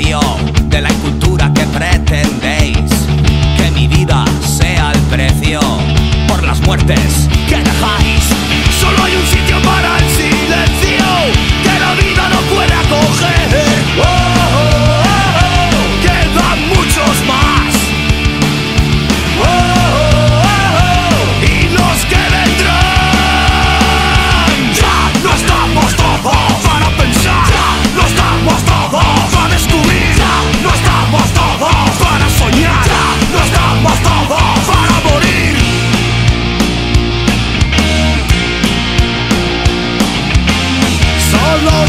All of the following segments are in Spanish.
de la cultura que pretendéis. Que mi vida sea el precio por las muertes que dejáis.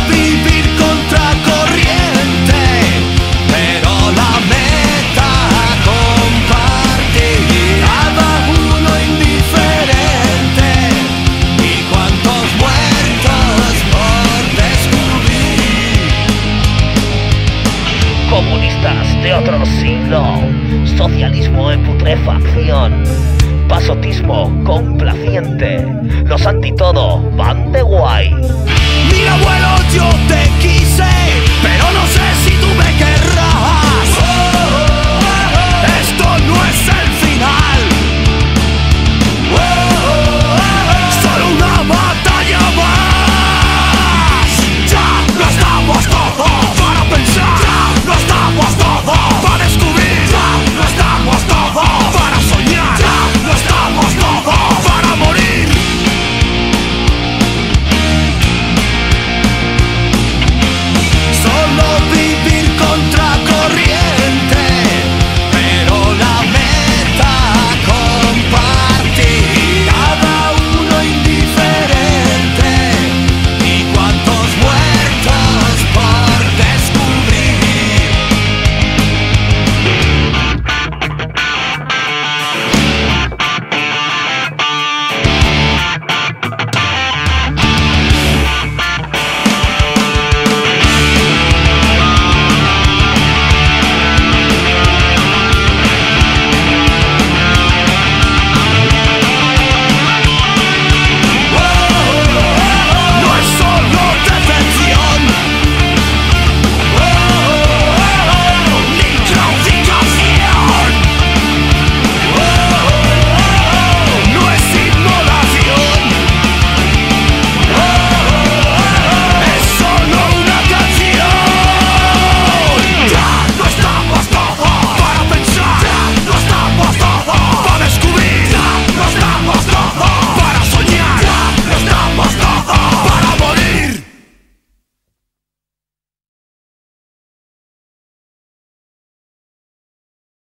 Vivir contracorriente, pero la meta compartir cada uno indiferente y cuantos muertos por descubrir Comunistas de otro siglo, socialismo en putrefacción, pasotismo complaciente, los antitodo van de guay yo te quiero.